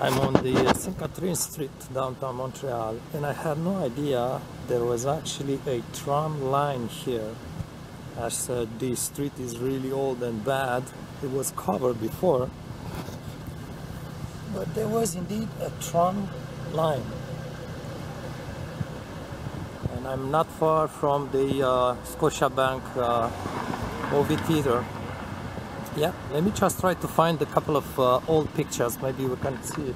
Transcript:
I'm on the St. Catherine Street, downtown Montreal, and I had no idea there was actually a tram line here. As uh, the street is really old and bad, it was covered before, but there was indeed a tram line. And I'm not far from the uh, Scotiabank uh, movie theater. Yeah, let me just try to find a couple of uh, old pictures. Maybe we can see.